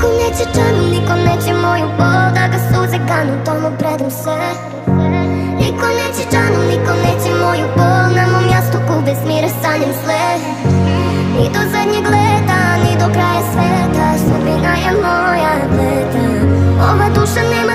Niko neće čanu, niko neće moju bol Da ga suze ganu, tomu predam se Niko neće čanu, niko neće moju bol Na mom jastuku kube smire sanjem sve. Ni do zadnjeg leta, ni do kraja sveta Sudbina je moja bleta Ova duša nema